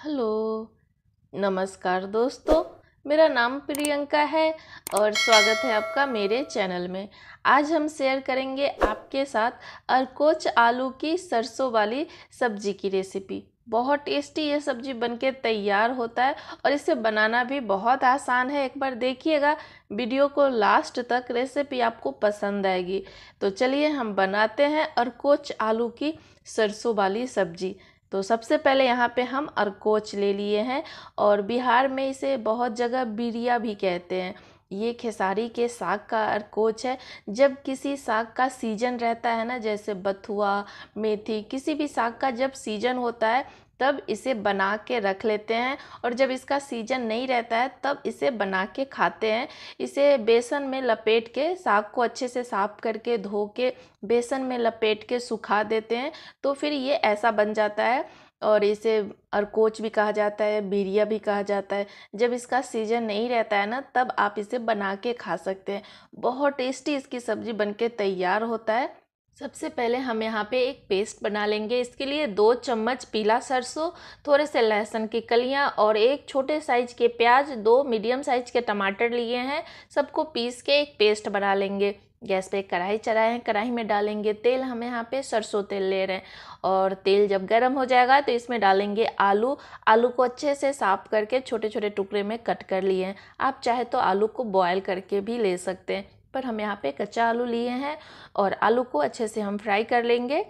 Hello. नमस्कार दोस्तों, मेरा नाम प्रियंका है और स्वागत है आपका मेरे चैनल में। आज हम शेयर करेंगे आपके साथ अरकोच आलू की सरसों वाली सब्ज़ी की रेसिपी। बहुत टेस्टी ये सब्ज़ी बनके तैयार होता है और इसे बनाना भी बहुत आसान है। एक बार देखिएगा, वीडियो को लास्ट तक रेसिपी आपको पसंद आएगी। तो चलिए हम बनाते हैं अरकोच आलू की सरसों वाली सब्ज़ी। तो सबसे पहले यहाँ पे हम अरकोच ले लिए हैं और बिहार में इसे बहुत जगह बिरिया भी कहते हैं। ये खेसारी के साग का अरकोच है। जब किसी साग का सीज़न रहता है ना, जैसे बथुआ, मेथी, किसी भी साग का जब सीज़न होता है, तब इसे बना के रख लेते हैं और जब इसका सीज़न नहीं रहता है, तब इसे बना के खाते हैं। इसे बेसन में लपेट के, साग को अच्छे से साफ़ करके धो के बेसन में लपेट के सुखा देते हैं तो फिर ये ऐसा बन जाता है। और इसे अरकोच भी कहा जाता है, बिरिया भी कहा जाता है। जब इसका सीज़न नहीं रहता है ना, तब आप इसे बना के खा सकते हैं। बहुत टेस्टी इसकी सब्ज़ी बनके तैयार होता है। सबसे पहले हम यहाँ पे एक पेस्ट बना लेंगे। इसके लिए दो चम्मच पीला सरसों थोड़े से लहसुन की कलियाँ और एक छोटे साइज़ के प्याज, दो मीडियम साइज़ के टमाटर लिए हैं। सबको पीस के एक पेस्ट बना लेंगे। गैस पे कढ़ाई चढ़ाए हैं कढ़ाई में डालेंगे तेल, हम यहाँ पे सरसों तेल ले रहे हैं। और तेल जब गर्म हो जाएगा तो इसमें डालेंगे आलू। आलू को अच्छे से साफ़ करके छोटे छोटे टुकड़े में कट कर लिए हैं। आप चाहे तो आलू को बॉयल करके भी ले सकते हैं। पर हम यहाँ पे कच्चा आलू लिए हैं और आलू को अच्छे से हम फ्राई कर लेंगे।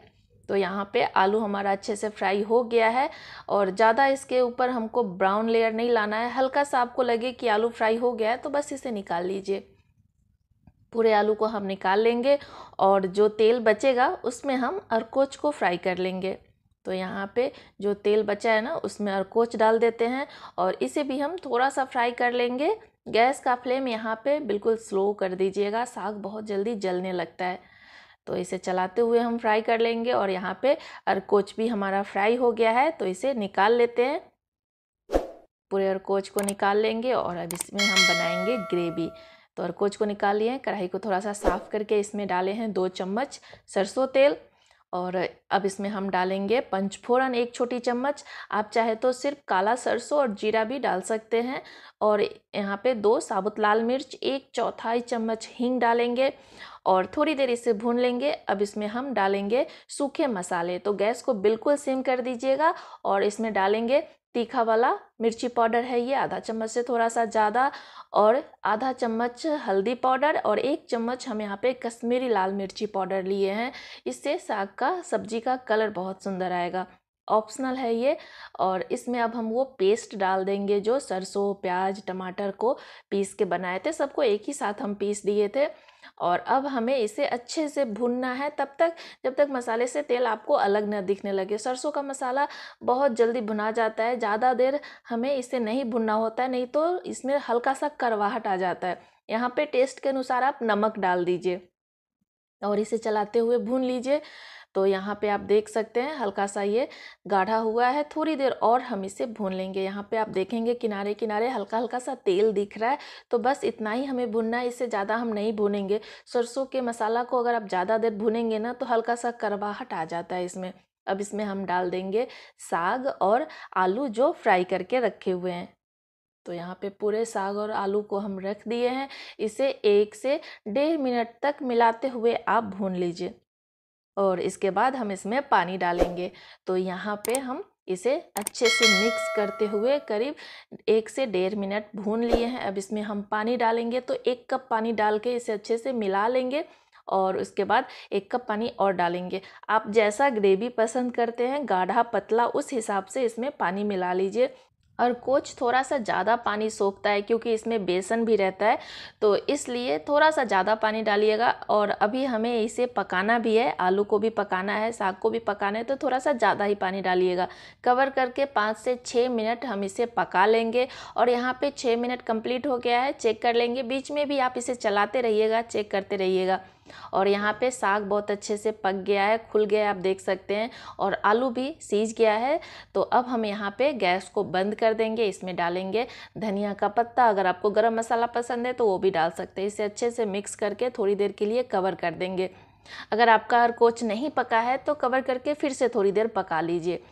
तो यहाँ पे आलू हमारा अच्छे से फ्राई हो गया है और ज़्यादा इसके ऊपर हमको ब्राउन लेयर नहीं लाना है। हल्का सा आपको लगे कि आलू फ्राई हो गया है तो बस इसे निकाल लीजिए। पूरे आलू को हम निकाल लेंगे और जो तेल बचेगा उसमें हम अरकोच को फ्राई कर लेंगे। तो यहाँ पे जो तेल बचा है ना, उसमें अरकोच डाल देते हैं और इसे भी हम थोड़ा सा फ्राई कर लेंगे। गैस का फ्लेम यहाँ पे बिल्कुल स्लो कर दीजिएगा, साग बहुत जल्दी जलने लगता है। तो इसे चलाते हुए हम फ्राई कर लेंगे और यहाँ पे अरकोच भी हमारा फ्राई हो गया है तो इसे निकाल लेते हैं। पूरे अरकोच को निकाल लेंगे और अब इसमें हम बनाएँगे ग्रेवी। तो अरकोच को निकाल लिए, कढ़ाई को थोड़ा सा साफ़ करके इसमें डाले हैं दो चम्मच सरसों तेल और अब इसमें हम डालेंगे पंचफोरन एक छोटी चम्मच। आप चाहे तो सिर्फ़ काला सरसों और जीरा भी डाल सकते हैं और यहाँ पे दो साबुत लाल मिर्च, एक चौथाई चम्मच हींग डालेंगे और थोड़ी देर इसे भून लेंगे। अब इसमें हम डालेंगे सूखे मसाले। तो गैस को बिल्कुल सिम कर दीजिएगा और इसमें डालेंगे तीखा वाला मिर्ची पाउडर है ये, आधा चम्मच से थोड़ा सा ज़्यादा और आधा चम्मच हल्दी पाउडर और एक चम्मच हम यहाँ पे कश्मीरी लाल मिर्ची पाउडर लिए हैं। इससे साग का सब्ज़ी का कलर बहुत सुंदर आएगा। ऑप्शनल है ये। और इसमें अब हम वो पेस्ट डाल देंगे जो सरसों, प्याज, टमाटर को पीस के बनाए थे। सबको एक ही साथ हम पीस दिए थे। और अब हमें इसे अच्छे से भूनना है। तब तक, जब तक मसाले से तेल आपको अलग न दिखने लगे। सरसों का मसाला बहुत जल्दी भुना जाता है। ज़्यादा देर हमें इसे नहीं भुनना होता है, नहीं तो इसमें हल्का सा करवाहट आ जाता है। यहाँ पे टेस्ट के अनुसार आप नमक डाल दीजिए और इसे चलाते हुए भून लीजिए। तो यहाँ पे आप देख सकते हैं हल्का सा ये गाढ़ा हुआ है थोड़ी देर और हम इसे भून लेंगे। यहाँ पे आप देखेंगे किनारे किनारे हल्का हल्का सा तेल दिख रहा है तो बस इतना ही हमें भूनना है, इससे ज़्यादा हम नहीं भूनेंगे। सरसों के मसाला को अगर आप ज़्यादा देर भूनेंगे ना तो हल्का सा करवाहट आ जाता है इसमें। अब इसमें हम डाल देंगे साग और आलू जो फ्राई करके रखे हुए हैं। तो यहाँ पे पूरे साग और आलू को हम रख दिए हैं। इसे एक से डेढ़ मिनट तक मिलाते हुए आप भून लीजिए। और इसके बाद हम इसमें पानी डालेंगे। तो यहाँ पे हम इसे अच्छे से मिक्स करते हुए करीब एक से डेढ़ मिनट भून लिए हैं। अब इसमें हम पानी डालेंगे तो एक कप पानी डाल के इसे अच्छे से मिला लेंगे और उसके बाद एक कप पानी और डालेंगे। आप जैसा ग्रेवी पसंद करते हैं, गाढ़ा, पतला, उस हिसाब से इसमें पानी मिला लीजिए। और कोच थोड़ा सा ज़्यादा पानी सोखता है क्योंकि इसमें बेसन भी रहता है तो इसलिए थोड़ा सा ज़्यादा पानी डालिएगा और अभी हमें इसे पकाना भी है, आलू को भी पकाना है, साग को भी पकाना है तो थोड़ा सा ज़्यादा ही पानी डालिएगा। कवर करके पाँच से छः मिनट हम इसे पका लेंगे और यहाँ पे छः मिनट कंप्लीट हो गया है, चेक कर लेंगे, बीच में भी आप इसे चलाते रहिएगा, चेक करते रहिएगा। और यहाँ पे साग बहुत अच्छे से पक गया है, खुल गया है, आप देख सकते हैं। और आलू भी सीज गया है तो अब हम यहाँ पे गैस को बंद कर देंगे, इसमें डालेंगे धनिया का पत्ता। अगर आपको गरम मसाला पसंद है तो वो भी डाल सकते हैं। इसे अच्छे से मिक्स करके थोड़ी देर के लिए कवर कर देंगे। अगर आपका हर कोच नहीं पका है तो कवर करके फिर से थोड़ी देर पका लीजिए।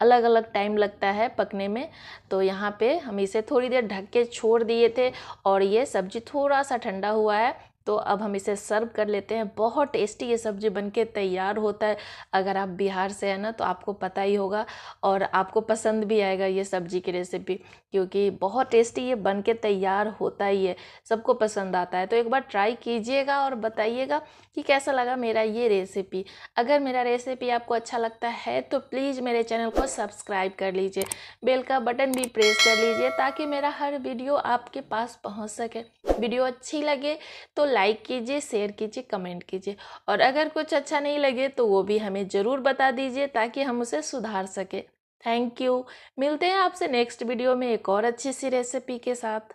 अलग अलग टाइम लगता है पकने में तो यहाँ पे हम इसे थोड़ी देर ढक के छोड़ दिए थे और ये सब्ज़ी थोड़ा सा ठंडा हुआ है। तो अब हम इसे सर्व कर लेते हैं। बहुत टेस्टी ये सब्ज़ी बनके तैयार होता है। अगर आप बिहार से हैं ना तो आपको पता ही होगा और आपको पसंद भी आएगा ये सब्ज़ी की रेसिपी, क्योंकि बहुत टेस्टी ये बन के तैयार होता ही है। सबको पसंद आता है। तो एक बार ट्राई कीजिएगा और बताइएगा कि कैसा लगा मेरा ये रेसिपी। अगर मेरा रेसिपी आपको अच्छा लगता है तो प्लीज़ मेरे चैनल को सब्सक्राइब कर लीजिए। बेल का बटन भी प्रेस कर लीजिए ताकि मेरा हर वीडियो आपके पास पहुँच सके। वीडियो अच्छी लगे तो लाइक कीजिए शेयर कीजिए कमेंट कीजिए। और अगर कुछ अच्छा नहीं लगे तो वो भी हमें ज़रूर बता दीजिए, ताकि हम उसे सुधार सकें। थैंक यू मिलते हैं आपसे नेक्स्ट वीडियो में एक और अच्छी सी रेसिपी के साथ।